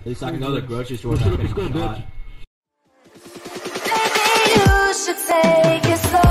At least I can go to the grocery store without getting shot. Maybe you should take it slow.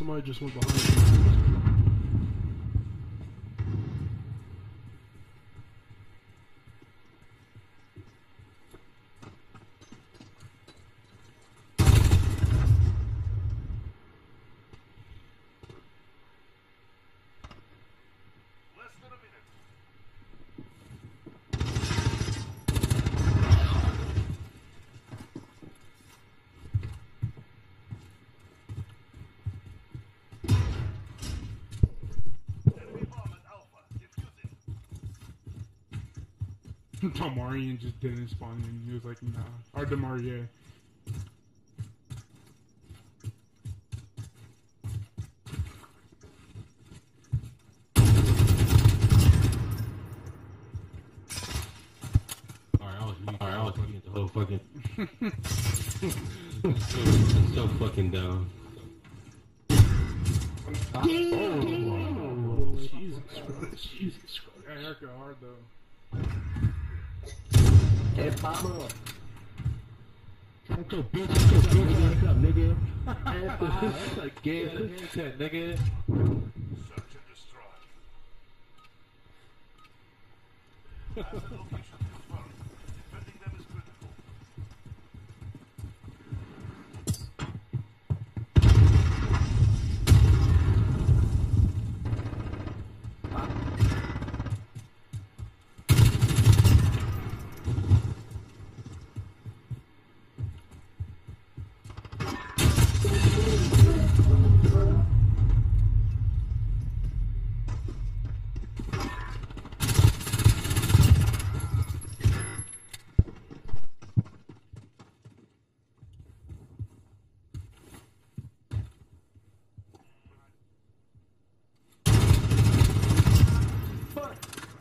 Somebody just went behind me. it. Damarian just didn't spawn in. He was like, nah. Or Demarie. Alright, I was Alright, I was looking the whole fucking. so, so fucking dumb. Oh, Jesus Christ. Jesus Christ. Yeah, Erica hard though. Hey, Pablo. Let's go, bitch. Let's go, bitch. What's up, nigga? That's a gay headset, nigga. Search and destroy.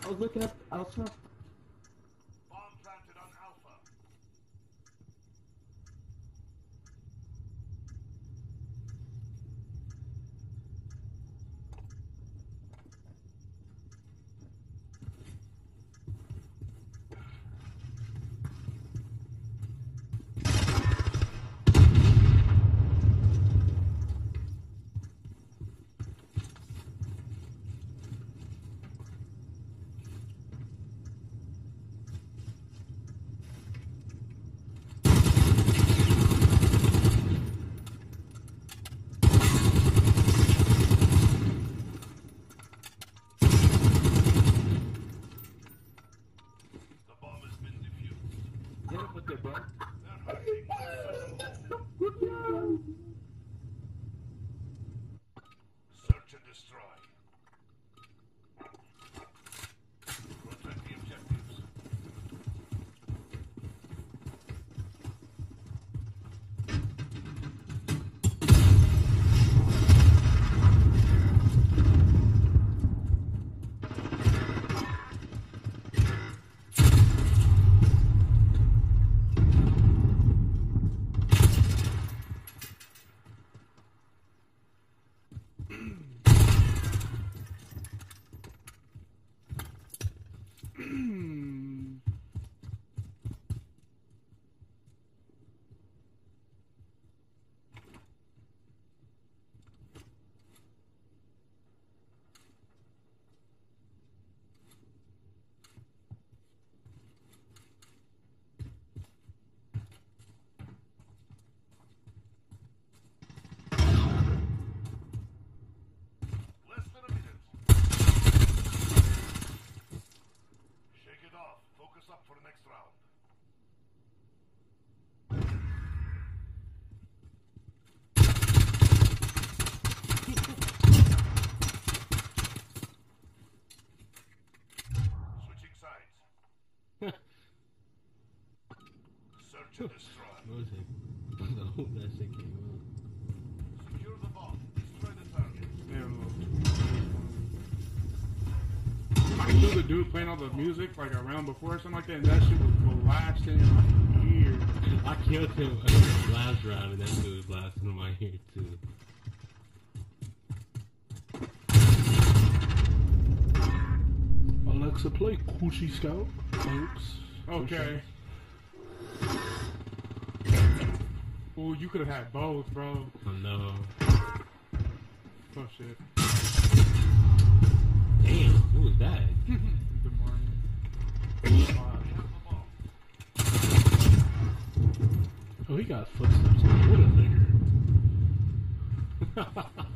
Was looking up. I was trying. Bomb destroy. What was it? That shit came up. Secure the bomb. Destroy the target. Man. I can do the dude playing all the music like around before or something like that, and that shit was blasting in my ear. I killed him last round, and that dude was blasting in my ear too. Alexa, play Coochie Scout. Thanks. Okay. Ooh, you could have had both, bro. Oh no. Oh shit. Damn, who was that? Morning. Oh, he got footsteps. What a nigger.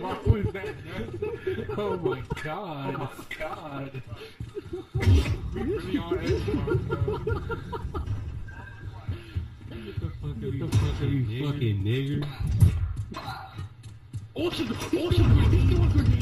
Why was that? Oh my god. Oh my god. really on edge, bro. What the fuck are you fucking nigger? Ocean, ocean, grenade, throw a grenade. I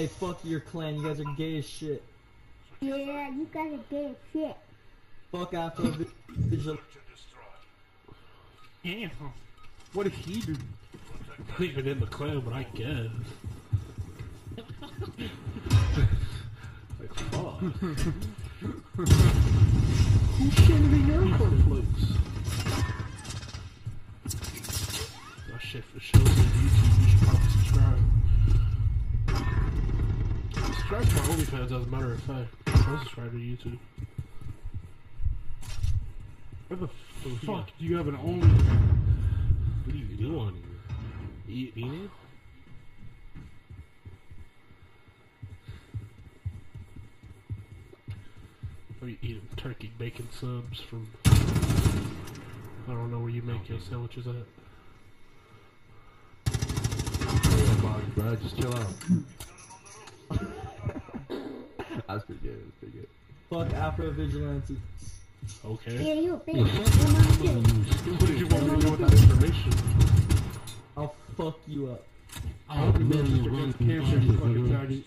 Hey, fuck your clan. You guys are gay as shit. Yeah, you gotta get shit. Fuck after a vigil. Damn. What did he do? Not even in the clan, but I guess. like, fuck. Who's sending me your cornflakes? Oh shit, for shows on YouTube, you should probably subscribe. Subscribe to my OnlyFans, as a matter of fact. Don't subscribe to YouTube. What the oh, fuck do you have an OnlyFans? What do you do on here? Eat, it? Are you eating turkey bacon subs from? I don't know where you make your sandwiches at. Come on, bro, just chill out. That's pretty good. That's pretty good. Fuck Afro Vigilante. Okay. Yeah, you a bitch. Your mom too. What did you want me to do with that information? I'll fuck you up. I hope you man, move you against cancer, you fucking nigga.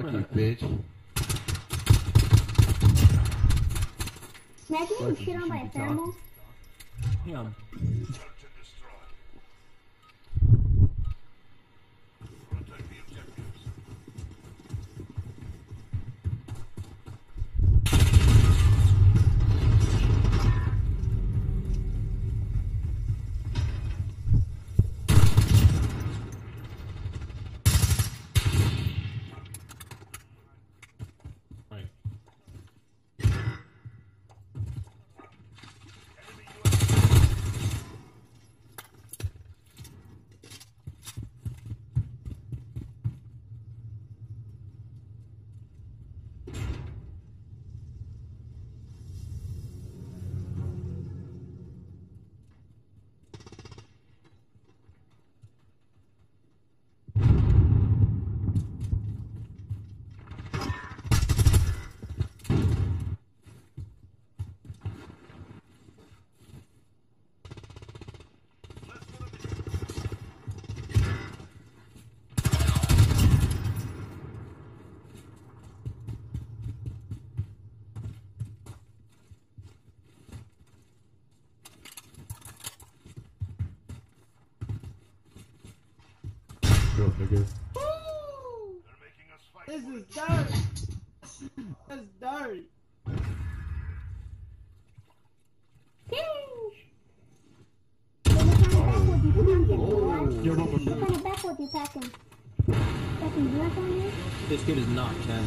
Fuck you, bitch. Imagine getting shit on by a thermal. damn. Nigga. They're making us fight. This is it. dirt. That's dirt. What kind of backwood you packing? What kind of backwood you packing? Packing black on you? This kid is not 10.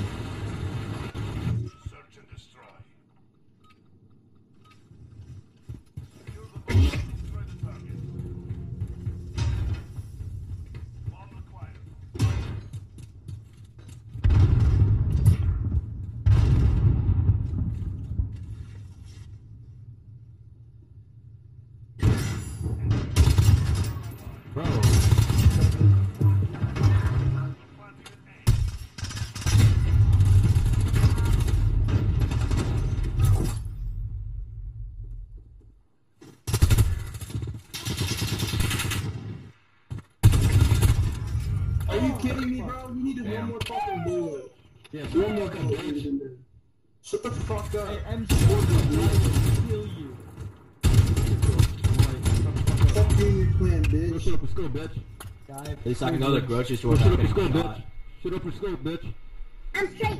The fuck up. Hey, I will kill you. Fuck you and your clan, bitch. shut up and scope, bitch. Guy, At least I can go to the grocery store shut up and scope, bitch. Shut up and scope, bitch. I'm straight.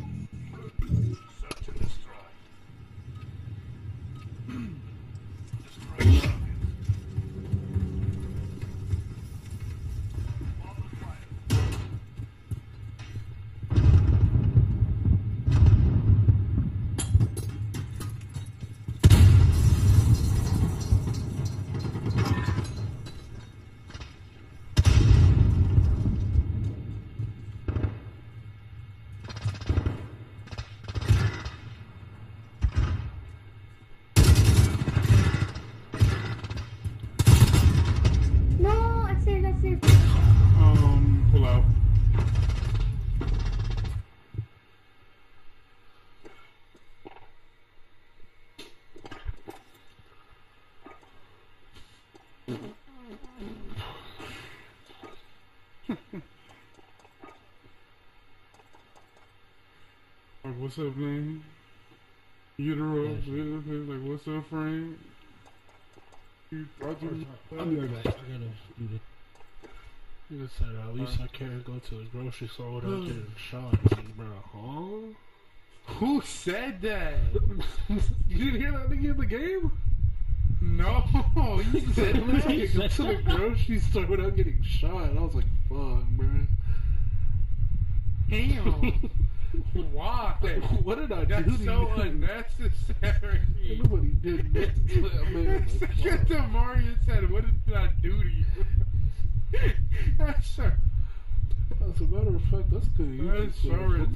What's up, man? Utero, like, what's up, Frank? You thought you I'll be right back. I gotta do this. You just said, at least I can't go to the grocery store without getting shot. Like, bro, huh? Who said that? You didn't hear that nigga in the game? No, you said At least I that. can go to the grocery store without getting shot. I was like, fuck, bro. Damn. Why? What did I That's do to so unnecessary. Nobody did that to man. Like what Mario said. What did I do to you? That's so, As a matter of fact, that's good. That's so